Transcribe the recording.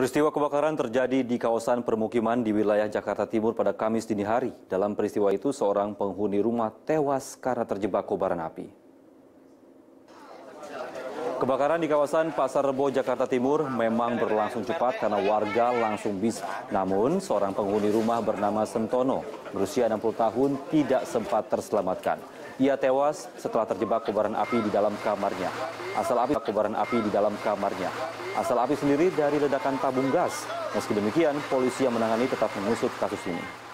Peristiwa kebakaran terjadi di kawasan permukiman di wilayah Jakarta Timur pada Kamis dini hari. Dalam peristiwa itu, seorang penghuni rumah tewas karena terjebak kobaran api. Kebakaran di kawasan Pasar Rebo, Jakarta Timur memang berlangsung cepat karena warga langsung bis. Namun, seorang penghuni rumah bernama Sentono, berusia 60 tahun, tidak sempat terselamatkan. Ia tewas setelah terjebak kobaran api di dalam kamarnya. Asal api kobaran api di dalam kamarnya. Asal api sendiri dari ledakan tabung gas. Meski demikian, polisi yang menangani tetap mengusut kasus ini.